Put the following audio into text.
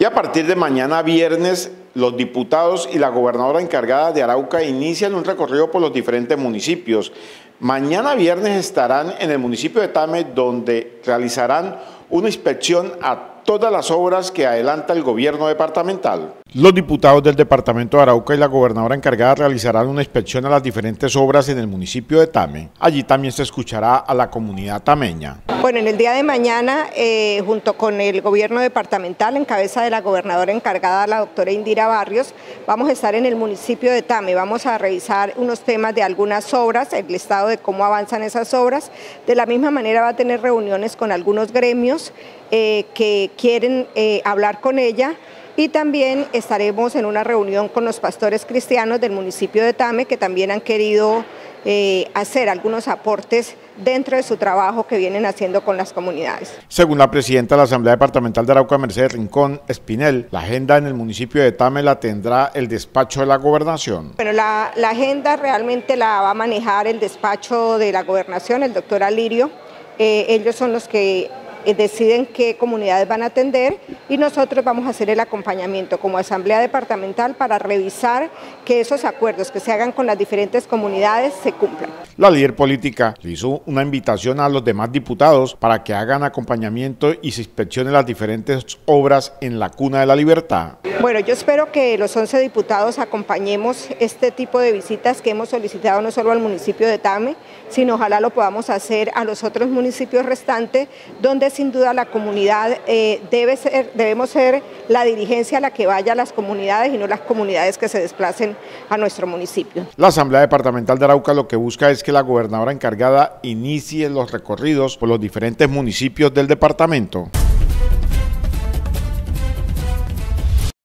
Y a partir de mañana viernes, los diputados y la gobernadora encargada de Arauca inician un recorrido por los diferentes municipios. Mañana viernes estarán en el municipio de Tame, donde realizarán una inspección a todas las obras que adelanta el gobierno departamental. Los diputados del departamento de Arauca y la gobernadora encargada realizarán una inspección a las diferentes obras en el municipio de Tame. Allí también se escuchará a la comunidad tameña. Bueno, en el día de mañana, eh, junto con el gobierno departamental, en cabeza de la gobernadora encargada, la doctora Indira Barrios, vamos a estar en el municipio de Tame. Vamos a revisar unos temas de algunas obras, el estado de cómo avanzan esas obras. De la misma manera va a tener reuniones con algunos gremios eh, que quieren eh, hablar con ella y también estaremos en una reunión con los pastores cristianos del municipio de Tame que también han querido eh, hacer algunos aportes dentro de su trabajo que vienen haciendo con las comunidades. Según la presidenta de la Asamblea Departamental de Arauca, Mercedes Rincón Espinel, la agenda en el municipio de Tame la tendrá el despacho de la gobernación. Bueno, la, la agenda realmente la va a manejar el despacho de la gobernación, el doctor Alirio. Eh, ellos son los que deciden qué comunidades van a atender y nosotros vamos a hacer el acompañamiento como Asamblea Departamental para revisar que esos acuerdos que se hagan con las diferentes comunidades se cumplan. La líder política hizo una invitación a los demás diputados para que hagan acompañamiento y se inspeccionen las diferentes obras en la cuna de la libertad. Bueno, yo espero que los 11 diputados acompañemos este tipo de visitas que hemos solicitado no solo al municipio de Tame, sino ojalá lo podamos hacer a los otros municipios restantes, donde sin duda la comunidad eh, debe ser, debemos ser la dirigencia la que vaya a las comunidades y no las comunidades que se desplacen a nuestro municipio. La Asamblea Departamental de Arauca lo que busca es que la gobernadora encargada inicie los recorridos por los diferentes municipios del departamento.